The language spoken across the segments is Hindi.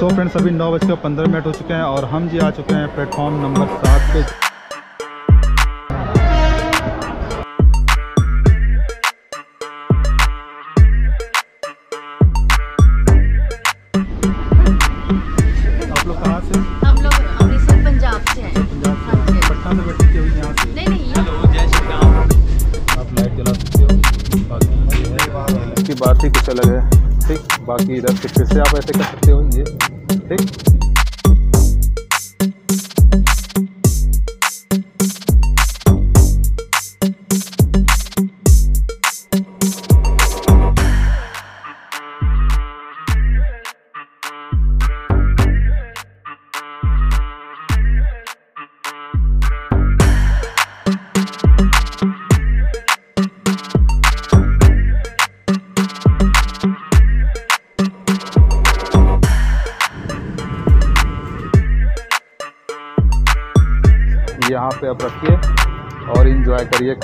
सो फ्रेंड्स अभी नौ बजकर पंद्रह मिनट हो चुके हैं और हम जी आ चुके हैं प्लेटफॉर्म नंबर सात पे। आप लोग कहाँ से? हम लोग अमृतसर पंजाब से हैं। पंजाब से जी। पटना से बैठे क्यों यहाँ से? नहीं नहीं। आप लाइट जला सकते हो। बाकी इसकी बात ही कुछ अलग है। ठीक बाकी इधर से फिर से आप ऐसे कर सकते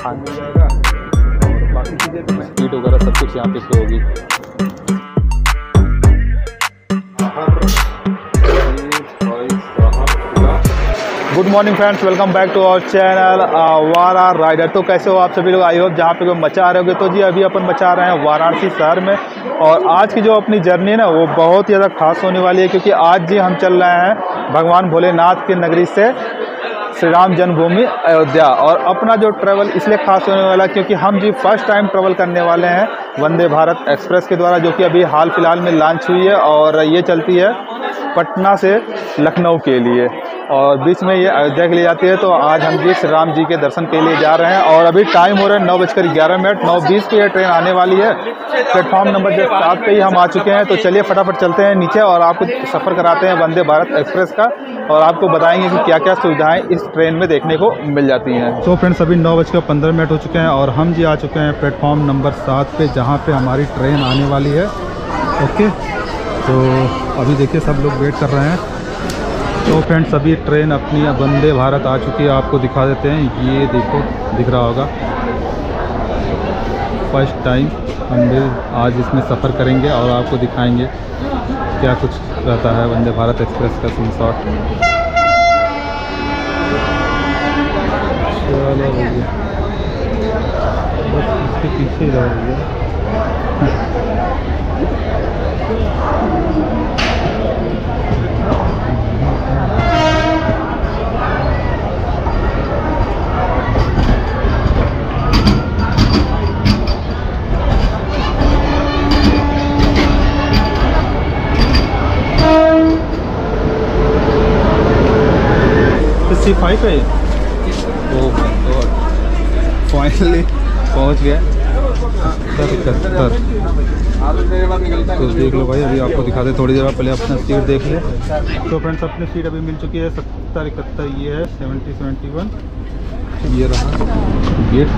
खाने जाएगा और बाकी चीज़ें तो स्पीड वगैरह सब कुछ यहाँ पे शो होगी। Good morning friends welcome back to our channel war rider तो कैसे हो आप सभी लोग? आई होप जहाँ पे कोई मचा रहे होगे तो जी अभी अपन मचा रहे हैं वाराणसी शहर में। और आज की जो अपनी जर्नी है ना, वो बहुत ही ज़्यादा खास होने वाली है, क्योंकि आज जी हम चल रहे हैं भगवान भोलेनाथ की नगरी से श्री राम जन्मभूमि, अयोध्या। और अपना जो ट्रैवल इसलिए खास होने वाला है क्योंकि हम जी फ़र्स्ट टाइम ट्रैवल करने वाले हैं वंदे भारत एक्सप्रेस के द्वारा, जो कि अभी हाल फ़िलहाल में लॉन्च हुई है और ये चलती है। पटना से लखनऊ के लिए। और बीच में ये अयोध्या के लिए जाती है तो आज हम जी श्री राम जी के दर्शन के लिए जा रहे हैं। और अभी टाइम हो रहा है नौ बजकर ग्यारह मिनट, नौ बीस पे ये ट्रेन आने वाली है। प्लेटफॉर्म नंबर जो सात पे ही हम आ चुके हैं। तो चलिए फटाफट चलते हैं नीचे और आपको सफ़र कराते हैं वंदे भारत एक्सप्रेस का। और आपको बताएँगे कि क्या क्या सुविधाएँ इस ट्रेन में देखने को मिल जाती हैं। तो फ्रेंड्स अभी नौ बजकर पंद्रह मिनट हो चुके हैं और हम जी आ चुके हैं प्लेटफॉर्म नंबर सात पे, जहाँ पर हमारी ट्रेन आने वाली है। ओके तो अभी देखिए सब लोग वेट कर रहे हैं। तो फ्रेंड्स, अभी ट्रेन अपनी वंदे भारत आ चुकी है। आपको दिखा देते हैं। ये देखो, दिख रहा होगा। फ़र्स्ट टाइम हम भी आज इसमें सफ़र करेंगे और आपको दिखाएँगे क्या कुछ रहता है वंदे भारत एक्सप्रेस का सीन शॉट चलो भैया। बस इसके पीछे ही रहो सी फाइव है ओ फाइनली पहुँच गया। सत्तर इकहत्तर तो देख लो भाई अभी आपको दिखा दे थोड़ी देर पहले अपना सीट देख ले। तो फ्रेंड्स अपनी सीट अभी मिल चुकी है सत्तर इकहत्तर ये है सेवेंटी सेवेंटी वन ये रहा गेट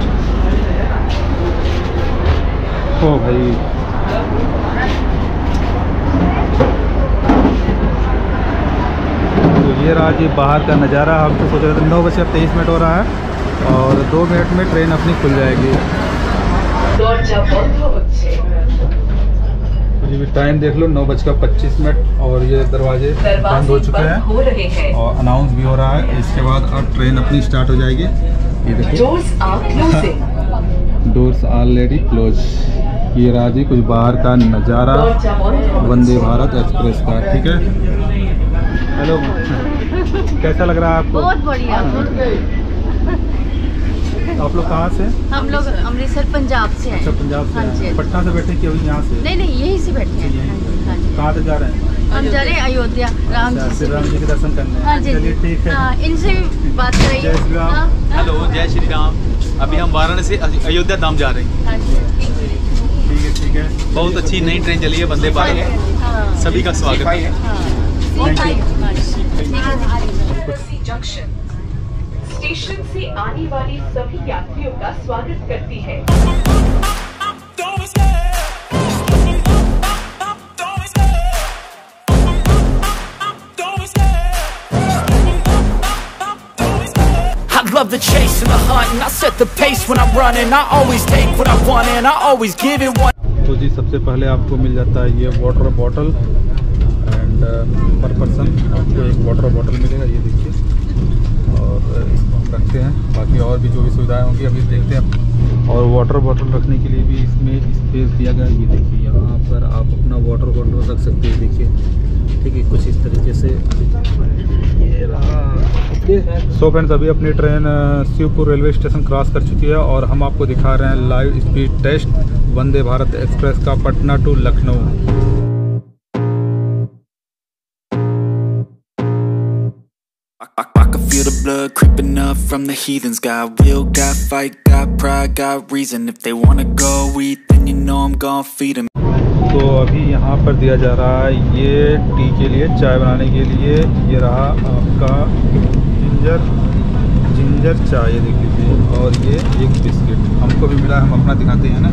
ओ भाई। रहा आज ये बाहर का नज़ारा हम तो सोच रहे थे नौ बजे तेईस मिनट हो रहा है और दो मिनट में ट्रेन अपनी खुल जाएगी। टाइम देख लो नौ बजकर पच्चीस मिनट और ये दरवाजे बंद हो चुके हैं है। और अनाउंस भी हो रहा है। इसके बाद अब ट्रेन अपनी स्टार्ट हो जाएगी। ये देखो। डोर्स ऑलरेडी क्लोज ये राज़ी कुछ बाहर का नज़ारा। वंदे भारत एक्सप्रेस का ठीक है? हेलो। कैसा लग रहा है आपको? बहुत बढ़िया। आप लोग कहाँ से? हम लोग अमृतसर पंजाब से अच्छा पंजाब से हाँ जी, हैं। पटना से बैठे क्यों यहाँ से? नहीं नहीं यहीं से बैठे हैं। हाँ। कहाँ से जा रहे हैं? हम जा रहे हैं अयोध्या राम अच्छा, जी राम जी के दर्शन करने। हाँ जी चलिए ठीक है। हाँ इनसे बात राम। हाँ, हेलो जय श्री राम। अभी हम वाराणसी अयोध्या धाम जा रहे हैं। हाँ ठीक है। ठीक है बहुत अच्छी नई ट्रेन चली है बंदे भारत हाँ। सभी का स्वागत है। हाँ. हाँ है स्टेशन से आने वाली सभी यात्रियों का स्वागत करती है love the chase and the hunt and I set the pace when I'm running I always take what I want and I always give it one तो जी सबसे पहले आपको मिल जाता है ये water bottle and per person आपको एक वाटर बॉटल मिलेगा, ये देखिए। और uh, इसको हम रखते हैं। बाकी और भी जो भी सुविधाएँ होंगी, अभी देखते हैं और वाटर बॉटल रखने के लिए भी इसमें स्पेस दिया गया ये देखिए, यहाँ पर आप अपना वाटर बॉटल रख सकते हैं, देखिए। ठीक है, कुछ इस तरीके से। सो फ्रेंड्स अभी अपनी train uh, Shivpur railway station cross कर चुकी है और हम आपको दिखा रहे हैं live speed test Vande Bharat express का Patna to Lucknow. I, I, I, can feel the blood creeping up from the heathens. Got will, got fight, got pride, got reason. If they wanna go eat, then you know I'm gonna feed them तो अभी यहाँ पर दिया जा रहा है ये टी के लिए चाय बनाने के लिए। ये रहा आपका जिंजर जिंजर चाय देख लीजिए। और ये एक बिस्किट। हमको भी मिला हम अपना दिखाते हैं ना।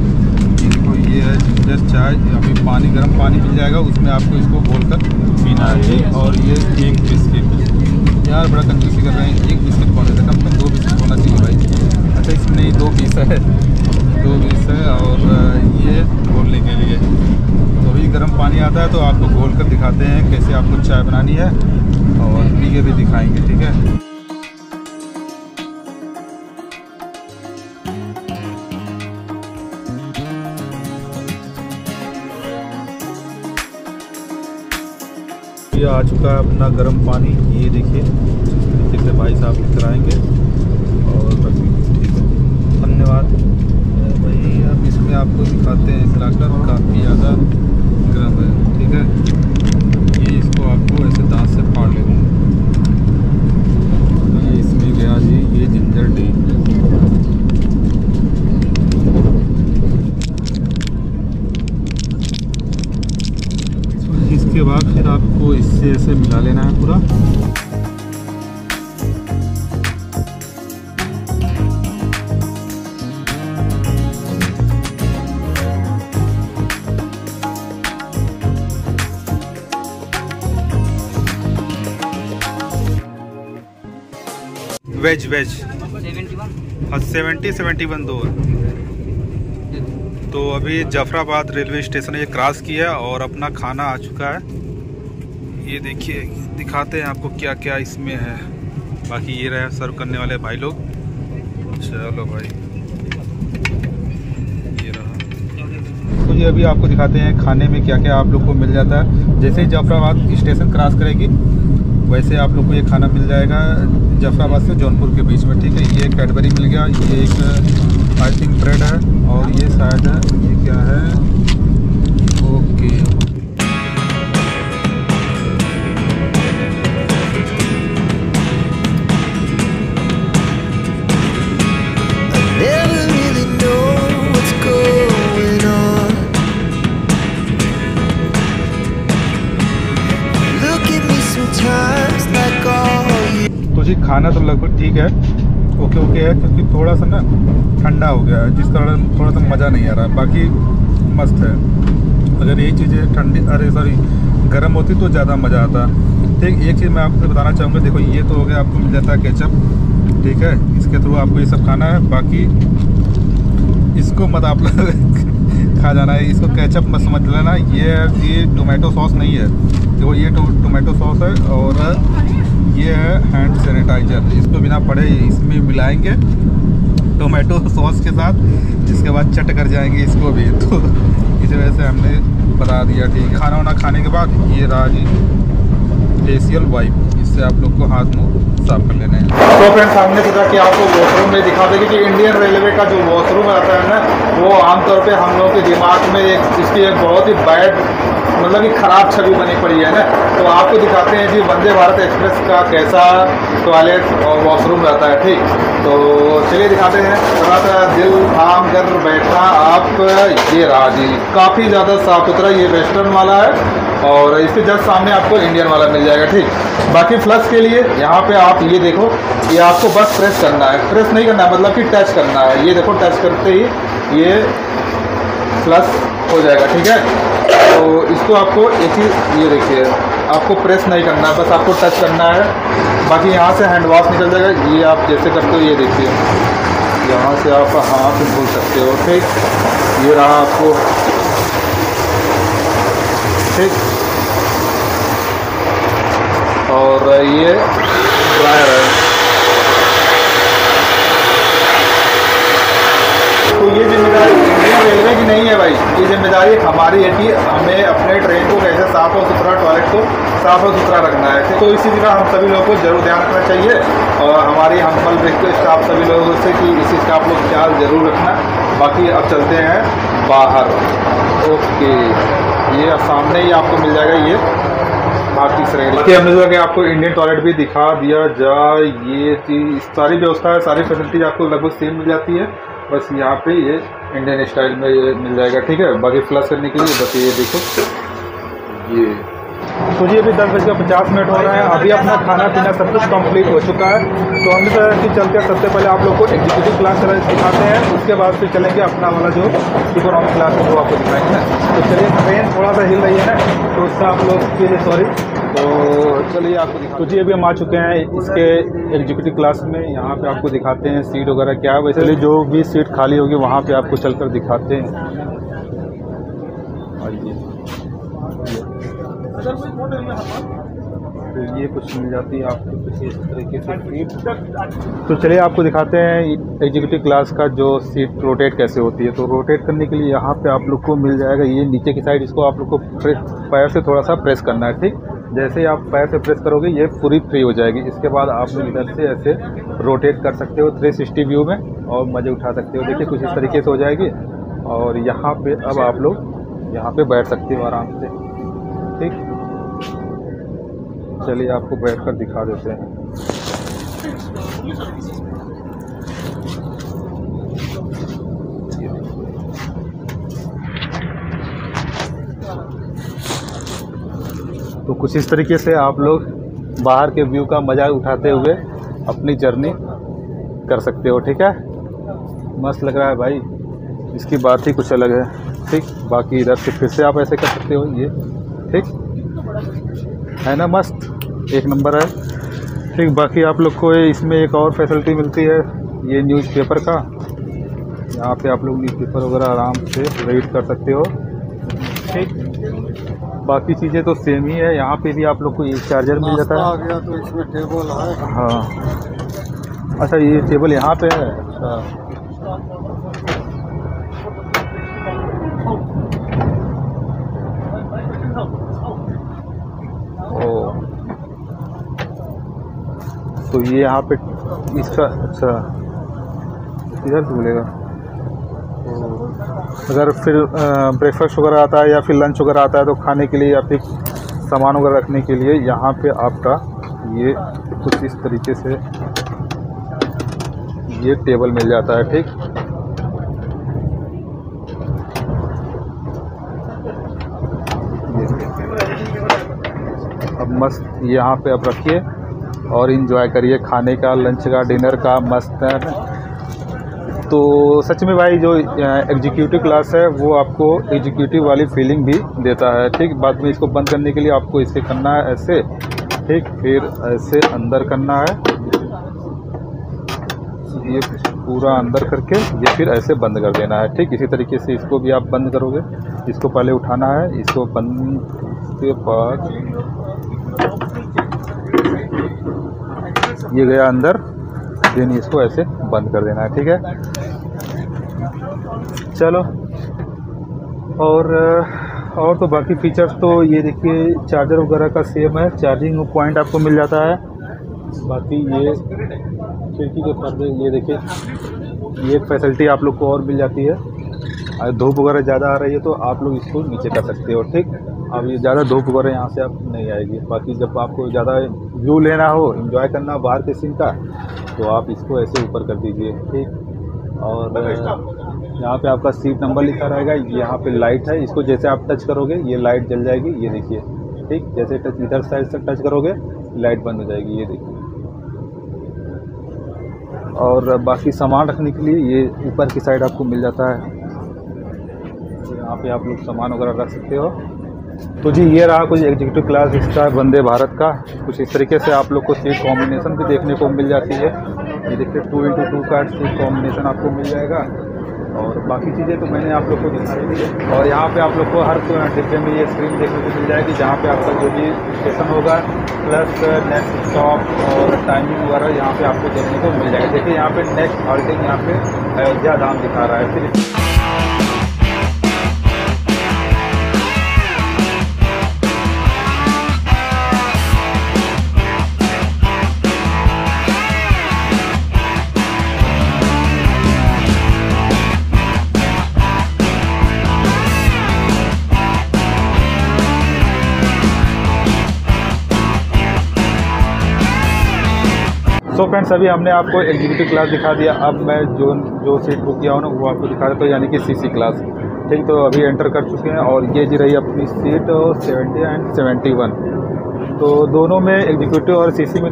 इनको ये है जिंजर चाय। अभी पानी गर्म पानी मिल जाएगा उसमें आपको इसको बोल कर पीना है। और ये एक बिस्किट। यार, बड़ा कंजूसी कर रहे हैं। एक बिस्किट कौन है? कम से कम दो बिस्किट होना चाहिए भाई। अच्छा इसमें नहीं, दो पीस है। दो पीस है और ये घोलने के लिए। तो अभी गर्म पानी आता है तो आपको घोल कर दिखाते हैं कैसे आपको चाय बनानी है। और पी के भी दिखाएँगे, ठीक है? ये आ चुका है अपना गर्म पानी। ये देखिए नीचे से भाई साहब लेकर आएँगे और ठीक है। धन्यवाद। भाई, अब इसमें आपको दिखाते हैं सिलाकर काफ़ी ज़्यादा गर्म है। ठीक है? बाद फिर आपको इससे ऐसे मिला लेना है पूरा। Veg veg. हाँ सेवेंटी सेवेंटी वन दो तो अभी जाफराबाद रेलवे स्टेशन ये क्रॉस किया और अपना खाना आ चुका है। ये देखिए, दिखाते हैं आपको क्या क्या इसमें है। बाकी ये रहा सर्व करने वाले भाई लोग। चलो भाई। ये रहा। तो ये अभी आपको दिखाते हैं खाने में क्या क्या आप लोग को मिल जाता है। जैसे ही जाफराबाद स्टेशन क्रॉस करेगी, वैसे आप लोग को ये खाना मिल जाएगा जाफराबाद से जौनपुर के बीच में, ठीक है? ये कैडबरी मिल गया, ये एक आई थिंक ब्रेड है, और ये शायद, ये क्या है? जी, खाना तो लगभग ठीक है। ओके ओके है, क्योंकि थोड़ा सा ना ठंडा हो गया है, जिस कारण थोड़ा सा मज़ा नहीं आ रहा। बाकी मस्त है। अगर ये चीज़ें ठंडी, अरे सॉरी गर्म होती तो ज़्यादा मज़ा आता। ठीक, एक चीज़ मैं आपको बताना चाहूँगा, देखो ये तो हो गया आपको मिल जाता है केचप ठीक है, इसके थ्रू आपको ये सब खाना है। बाकी इसको मत आप खा जाना है इसको केचप मत समझ लेना। ये ये टोमेटो सॉस नहीं है। देखो, ये तो टोमेटो सॉस है और ये है हैंड सैनिटाइजर इसको बिना पड़े इसमें मिलाएँगे टोमेटो सॉस के साथ। इसके बाद चट कर जाएँगे इसको भी। तो इस वजह से हमने बता दिया। ठीक है। खाना वाना खाने के बाद ये रहा जी फेसियल वाइप से आप लोग को हाथ मुँह साफ़ कर लेना है। तो फ्रेंड सामने सोचा कि आपको वॉशरूम में दिखा देगी कि इंडियन रेलवे का जो वॉशरूम आता है ना, वो आमतौर पे हम लोगों के दिमाग में एक, इसकी एक बहुत ही बैड मतलब कि ख़राब छवि बनी पड़ी है ना। तो आपको दिखाते हैं जी वंदे भारत एक्सप्रेस का कैसा टॉयलेट और वॉशरूम रहता है, ठीक? तो चलिए दिखाते हैं। थोड़ा सा दिल थाम कर बैठना आप, ये राज़ी काफ़ी ज़्यादा साफ़ सुथरा ये वेस्टर्न वाला है। और इसके जस्ट सामने आपको इंडियन वाला मिल जाएगा, ठीक। बाकी फ्लस के लिए, यहाँ पे आप ये देखो ये आपको बस प्रेस करना है। प्रेस नहीं करना है मतलब कि टच करना है। ये देखो टच करते ही ये फ्लस हो जाएगा, ठीक है? तो इसको आपको एक ही, ये देखिए, आपको प्रेस नहीं करना है, बस आपको टच करना है। बाकी यहाँ से हैंड वॉश निकल जाएगा। ये आप जैसे करते हो, ये देखिए। यहाँ से आप हाथ धुल सकते हो, ठीक। ये रहा आपको, ठीक। तो ये ज़िम्मेदारी रेलवे की नहीं है भाई। ये ज़िम्मेदारी हमारी है कि हमें अपने ट्रेन को कैसे साफ़ और सुथरा टॉयलेट को साफ़ और सुथरा रखना है। तो इसी तरह हम सभी लोगों को ज़रूर ध्यान रखना चाहिए और हमारी हम्बल स्टाफ सभी लोगों से कि इस चीज़ का आप लोग ख्याल ज़रूर रखना। बाकी अब चलते हैं बाहर। ओके। ये सामने ही आपको मिल जाएगा ये। बाकी श्रेणी बाकी हमने जो कि आपको इंडियन टॉयलेट भी दिखा दिया जाए ये चीज़ सारी व्यवस्था है, सारी फैसिलिटीज़ आपको लगभग सेम मिल जाती है। बस यहाँ पे ये इंडियन स्टाइल में ये मिल जाएगा, ठीक है? बाकी फ्लस करने के लिए बस ये देखो। ये तो जी अभी दस बज के पचास मिनट हो रहे हैं। अभी अपना खाना पीना सब कुछ कंप्लीट हो चुका है। तो हमने तो कि चलते हैं। सबसे पहले आप लोग को एग्जीक्यूटिव क्लास दिखाते हैं। उसके बाद फिर चलेंगे अपना वाला जो इकोनॉमिक क्लास है, वो आपको दिखाएँगे। ना तो चलिए ट्रेन थोड़ा सा हिल रही है ना। तो उससे आप लोग के लिए सॉरी तो चलिए, आपको तो जी, अभी हम आ चुके हैं इसके एग्जीक्यूटिव क्लास में। यहाँ पे आपको दिखाते हैं सीट वगैरह क्या है। वैसे जो भी सीट खाली होगी, वहाँ पे आपको चलकर दिखाते हैं। तो ये कुछ मिल जाती है आपको कुछ इस तरीके से तो चलिए आपको दिखाते हैं एग्जीक्यूटिव क्लास का जो सीट रोटेट कैसे होती है। तो रोटेट करने के लिए यहाँ पे आप लोग को मिल जाएगा ये नीचे की साइड इसको आप लोग को प्रेस पैर से थोड़ा सा प्रेस करना है ठीक? जैसे ही आप पैर से प्रेस करोगे ये पूरी फ्री हो जाएगी। इसके बाद आप लोग इधर से ऐसे रोटेट कर सकते हो 360 व्यू में और मज़े उठा सकते हो। देखिए कुछ इस तरीके से हो जाएगी। और यहाँ पे अब आप लोग यहाँ पे बैठ सकते हो आराम से ठीक? चलिए आपको बैठ कर दिखा देते हैं। तो कुछ इस तरीके से आप लोग बाहर के व्यू का मज़ा उठाते हुए अपनी जर्नी कर सकते हो, ठीक है? मस्त लग रहा है भाई। इसकी बात ही कुछ अलग है, ठीक? बाकी इधर से फिर से आप ऐसे कर सकते हो, ये, ठीक? है ना, मस्त? एक नंबर है। ठीक बाकी आप लोग को इसमें एक और फैसिलिटी मिलती है ये न्यूज़पेपर का। यहाँ पे आप लोग न्यूज़पेपर वगैरह आराम से रीड कर सकते हो। ठीक बाकी चीज़ें तो सेम ही है। यहाँ पे भी आप लोग को ये चार्जर मिल जाता है। आ गया तो इसमें टेबल है। हाँ। अच्छा ये टेबल यहाँ पे है? अच्छा। तो ये यहाँ पे इसका अच्छा। इधर से मिलेगा। अगर फिर ब्रेकफास्ट वगैरह आता है या फिर लंच वगैरह आता है तो खाने के लिए या फिर सामान वगैरह रखने के लिए यहाँ पे आपका ये कुछ इस तरीके से ये टेबल मिल जाता है, ठीक? अब मस्त यहाँ पे आप रखिए। और इन्जॉय करिए खाने का लंच का डिनर का, मस्त तो सच में भाई, जो एग्जीक्यूटिव क्लास है, वो आपको एग्जीक्यूटिव वाली फीलिंग भी देता है। ठीक, बाद में इसको बंद करने के लिए आपको इसे करना है ऐसे। ठीक, फिर ऐसे अंदर करना है। ये पूरा अंदर करके ये फिर ऐसे बंद कर देना है। ठीक, इसी तरीके से इसको भी आप बंद करोगे। इसको पहले उठाना है, इसको बंद के बाद ये गया अंदर, देन इसको ऐसे बंद कर देना है, ठीक है? चलो, और और तो बाकी फीचर्स तो ये देखिए चार्जर वगैरह का सेम है चार्जिंग पॉइंट आपको मिल जाता है। बाकी ये खिड़की के पर्दे, ये देखिए, ये फैसिलिटी आप लोग को और मिल जाती है। अगर धूप वगैरह ज़्यादा आ रही है तो आप लोग इसको नीचे कर सकते हो, ठीक? अब ये ज़्यादा धूप वगैरह यहाँ से आप नहीं आएगी। बाकी जब आपको ज़्यादा व्यू लेना हो एंजॉय करना हो बाहर के सीन का तो आप इसको ऐसे ऊपर कर दीजिए ठीक? और यहाँ पे आपका सीट नंबर लिखा रहेगा यहाँ पे लाइट है इसको जैसे आप टच करोगे ये लाइट जल जाएगी ये देखिए ठीक? जैसे टच इधर साइड से टच करोगे लाइट बंद हो जाएगी ये देखिए। और बाकी सामान रखने के लिए ये ऊपर की साइड आपको मिल जाता है। यहाँ पे आप लोग सामान वगैरह रख सकते हो। तो जी, ये रहा कुछ एग्जीक्यूटिव क्लास इसका, वंदे भारत का। कुछ इस तरीके से आप लोग को सीट कॉम्बिनेशन भी देखने को मिल जाती है। ये देखिए टू इंटू टू का सीट कॉम्बिनेशन आपको मिल जाएगा। और बाकी चीज़ें तो मैंने आप लोग को दिखाई दी और यहाँ पे आप लोग को हर डिब्बे में ये स्क्रीन देखने को मिल जाएगी, जहाँ पे आपका जो भी स्टेशन होगा प्लस नेक्स्ट स्टॉप और टाइमिंग वगैरह यहाँ पे आपको देखने को मिल जाएगा। देखिए, यहाँ पे नेक्स्ट हॉल्टिंग यहाँ पे, अयोध्या धाम दिखा रहा है। फिर सो फ्रेंड्स अभी हमने आपको एग्जीक्यूटिव क्लास दिखा दिया। अब मैं जो जो सीट बुक किया हूँ ना वो आपको दिखा देता हूँ यानी कि सीसी क्लास ठीक तो अभी एंटर कर चुके हैं और ये जी रही अपनी seat seventy and seventy one तो दोनों में एग्जीक्यूटिव और सीसी में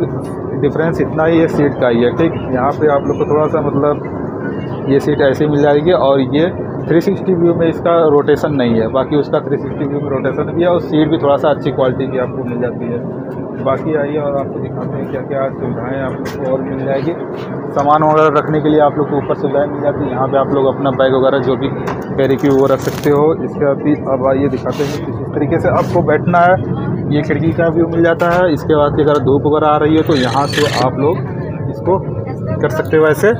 डिफरेंस इतना ही है सीट का ही है। ठीक, यहाँ पे आप लोग को थोड़ा सा मतलब ये सीट ऐसे मिल जाएगी और ये 360 व्यू में इसका रोटेशन नहीं है। बाकी उसका 360 व्यू में रोटेशन भी है और सीट भी थोड़ा सा अच्छी क्वालिटी की आपको मिल जाती है। बाकी आइए और आपको दिखाते हैं क्या क्या सुविधाएँ आप लोग को और मिल जाएगी। सामान वगैरह रखने के लिए आप लोग को ऊपर सुविधाएँ मिल जाती है। यहाँ पर आप लोग अपना बैग वगैरह जो भी कैरी की वो रख सकते हो। इसके बाद अब आइए दिखाते हैं किस तरीके से आपको बैठना है। ये खिड़की का व्यू मिल जाता है। इसके बाद अगर धूप वगैरह आ रही है तो यहाँ से आप लोग इसको कर सकते हो ऐसे।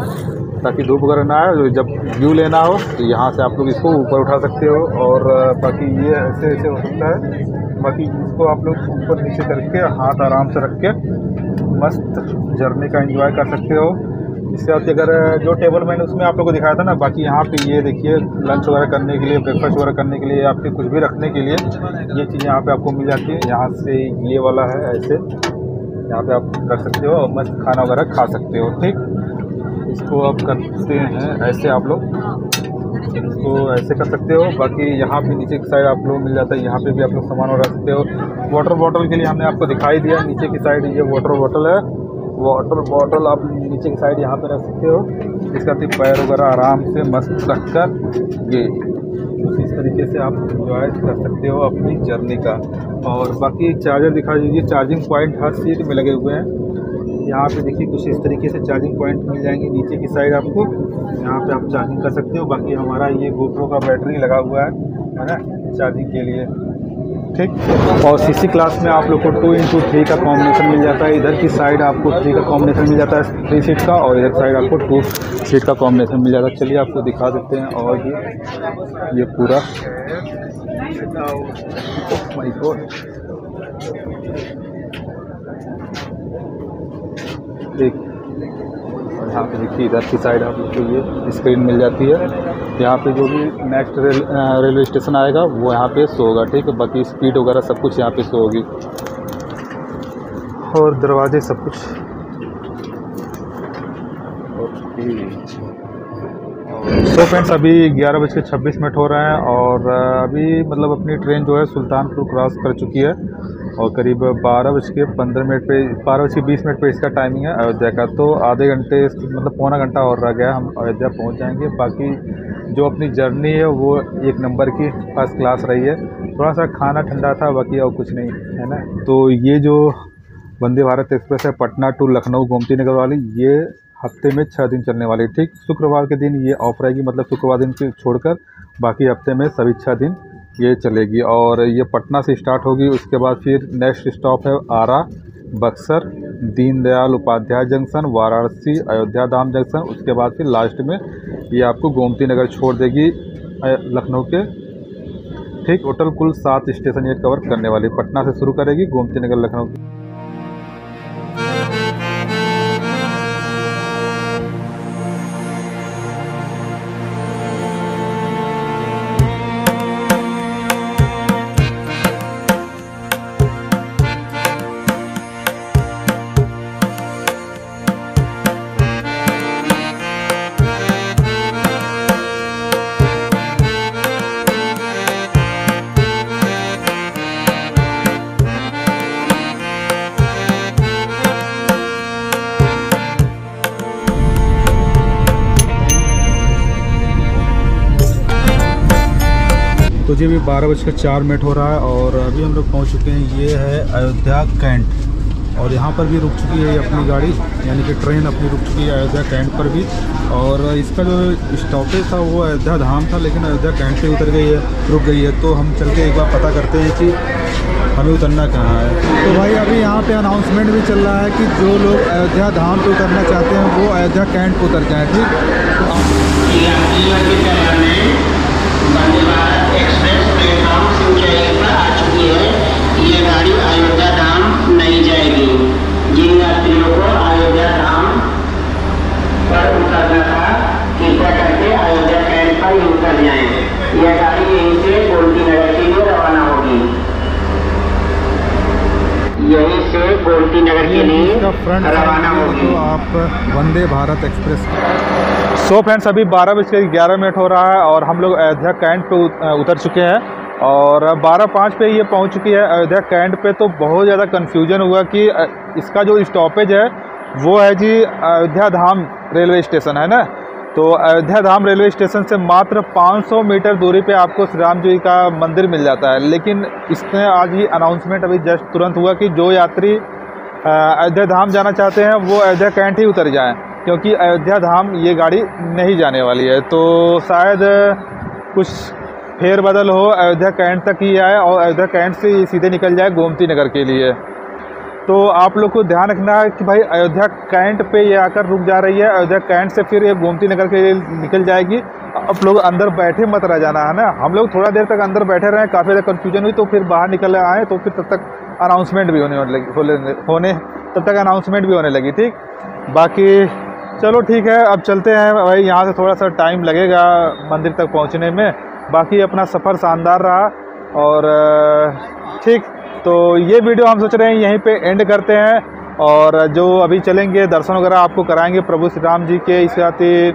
ताकि धूप वगैरह ना आए जब व्यू लेना हो तो यहाँ से आप लोग इसको ऊपर उठा सकते हो, और बाकी ये ऐसे ऐसे हो सकता है। बाकी इसको आप लोग ऊपर नीचे करके हाथ आराम से रख के मस्त जर्नी का एंजॉय कर सकते हो। इससे आप अगर जो टेबल मैंने उसमें आप लोग को दिखाया था ना, बाकी यहाँ पे ये देखिए लंच वगैरह करने के लिए ब्रेकफास्ट वगैरह करने के लिए फिर कुछ भी रखने के लिए, ये चीज़ें यहाँ पे आपको मिल जाती है। यहाँ से ये वाला है ऐसे, यहाँ पे आप रख सकते हो, और मस्त खाना वगैरह खा सकते हो, ठीक? इसको आप करते हैं, ऐसे आप लोग इसको ऐसे कर सकते हो। बाकी यहाँ पे नीचे की साइड आप लोग मिल जाता है। यहाँ पे भी आप लोग सामान रख सकते हो। वाटर बॉटल के लिए हमने आपको दिखाई दिया। नीचे की साइड ये वाटर बॉटल है। वाटर बॉटल आप नीचे की साइड यहाँ पे रख सकते हो। इसका फिर पैर वगैरह आराम से मस्त रख कर ये इस तरीके से आप इंजॉय कर सकते हो अपनी जर्नी का। और बाकी चार्जर दिखा दीजिए। चार्जिंग पॉइंट हर सीट में लगे हुए हैं। यहाँ पे देखिए कुछ इस तरीके से चार्जिंग पॉइंट मिल जाएँगे नीचे की साइड आपको। यहाँ पे आप चार्जिंग कर सकते हो। बाकी हमारा ये गोप्रो का बैटरी लगा हुआ है है ना चार्जिंग के लिए। ठीक? और सीसी क्लास में आप लोग को टू इंटू थ्री का कॉम्बिनेशन मिल जाता है। इधर की साइड आपको थ्री का कॉम्बिनेशन मिल जाता है थ्री सीट का, और इधर साइड आपको टू सीट का कॉम्बिनेशन मिल जाता है। चलिए आपको दिखा देते हैं, और ये ये पूरा माय गॉड एक और यहाँ पे देखिए इधर की साइड आप लोग को ये स्क्रीन मिल जाती है। यहाँ पे जो भी नेक्स्ट रेल रेलवे स्टेशन आएगा वो यहाँ पे शो होगा ठीक है? बाकी स्पीड वगैरह सब कुछ यहाँ पे शो होगी। और दरवाजे सब कुछ? सो फ्रेंड्स अभी ग्यारह बज के छब्बीस मिनट हो रहे हैं और अभी मतलब अपनी ट्रेन जो है सुल्तानपुर क्रॉस कर चुकी है। और करीब बारह बज के पंद्रह मिनट पे, बारह बज के बीस मिनट पे इसका टाइमिंग है अयोध्या का। तो आधे घंटे मतलब पौना घंटा और रह गया हम अयोध्या पहुँच जाएँगे। बाकी जो अपनी जर्नी है, वो एक नंबर की फ़र्स्ट क्लास रही है। थोड़ा सा खाना ठंडा था, बाकी और कुछ नहीं, है ना? तो ये जो वंदे भारत एक्सप्रेस है, पटना टू लखनऊ गोमती नगर वाली, ये हफ़्ते में छः दिन चलने वाली ठीक शुक्रवार के दिन ये ऑफ़ रहेगी मतलब शुक्रवार दिन छोड़कर, बाकी हफ़्ते में सभी छः दिन ये चलेगी और ये पटना से स्टार्ट होगी, उसके बाद फिर नेक्स्ट स्टॉप है आरा, बक्सर, दीनदयाल उपाध्याय जंक्शन, वाराणसी, अयोध्या धाम जंक्शन, उसके बाद फिर लास्ट में ये आपको गोमती नगर छोड़ देगी लखनऊ के। ठीक, होटल कुल सात स्टेशन ये कवर करने वाली पटना से शुरू करेगी, गोमती नगर लखनऊ। जी अभी बारह बजकर चार मिनट हो रहा है और अभी हम लोग पहुँच चुके हैं ये है अयोध्या कैंट। और यहाँ पर भी रुक चुकी है ये अपनी गाड़ी यानी कि ट्रेन अपनी रुक चुकी है अयोध्या कैंट पर भी। और इसका जो स्टॉपेज था वो अयोध्या धाम था लेकिन अयोध्या कैंट से उतर गई है रुक गई है। तो हम चल के एक बार पता करते हैं कि हमें उतरना कहाँ है। तो भाई अभी यहाँ पे अनाउंसमेंट भी चल रहा है कि जो लोग अयोध्या धाम पे उतरना चाहते हैं वो अयोध्या कैंट पे उतर जाएँ ठीक? तो आप एक्सप्रेस प्लेटफॉर्म संख्या पर आ चुकी है ये गाड़ी अयोध्या धाम नहीं जाएगी जिन यात्रियों को अयोध्या धाम पर उतरना था कृपया करके अयोध्या कैंट पर ही उतर जाएँ यह गाड़ी यहीं से गोमती नगर के लिए रवाना होगी यहीं से नगर के लिए रवाना होगी। तो आप Vande Bharat express so friends, अभी बारह बज के ग्यारह मिनट हो रहा है और हम लोग अयोध्या कैंट पे उतर चुके हैं। और बारह पाँच पे ये पहुँच चुकी है अयोध्या कैंट पे तो बहुत ज़्यादा कन्फ्यूज़न हुआ कि इसका जो स्टॉपेज है, वो है जी अयोध्या धाम रेलवे स्टेशन, है ना? तो अयोध्या धाम रेलवे स्टेशन से मात्र 500 मीटर दूरी पे आपको श्री राम जी का मंदिर मिल जाता है। लेकिन इसने आज ही अनाउंसमेंट अभी जस्ट तुरंत हुआ कि जो यात्री अयोध्या धाम जाना चाहते हैं, वो अयोध्या कैंट ही उतर जाएँ। क्योंकि अयोध्या धाम ये गाड़ी नहीं जाने वाली है। तो शायद कुछ फेर बदल हो, अयोध्या कैंट तक ही आए और अयोध्या कैंट से सीधे निकल जाए गोमती नगर के लिए। तो आप लोग को ध्यान रखना है कि भाई, अयोध्या कैंट पे ये आकर रुक जा रही है। अयोध्या कैंट से फिर ये गोमती नगर के लिए निकल जाएगी। आप लोग अंदर बैठे मत रह जाना, है ना? हम लोग थोड़ा देर तक अंदर बैठे रहे, काफ़ी ज़्यादा कन्फ्यूज़न हुई तो फिर बाहर निकल आए तो फिर तब तक अनाउंसमेंट भी होने लगी होने तब तक अनाउंसमेंट भी होने लगी, ठीक? बाकी चलो ठीक है, अब चलते हैं भाई, यहाँ से थोड़ा सा टाइम लगेगा मंदिर तक पहुँचने में। बाकी अपना सफ़र शानदार रहा और ठीक तो ये वीडियो हम सोच रहे हैं यहीं पे एंड करते हैं और जो अभी चलेंगे, दर्शन वगैरह आपको कराएँगे प्रभु श्री राम जी के, इसके साथ ही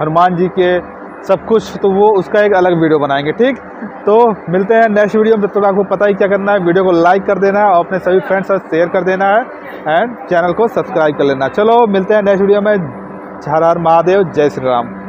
हनुमान जी के, सब कुछ तो वो उसका एक अलग वीडियो बनाएँगे, ठीक? तो मिलते हैं नेक्स्ट वीडियो में, तब तक आपको पता ही क्या करना है, वीडियो को लाइक कर देना है और अपने सभी फ्रेंड्स साथ शेयर कर देना है एंड चैनल को सब्सक्राइब कर लेना चलो, मिलते हैं नेक्स्ट वीडियो में। हर हर महादेव जय श्री राम।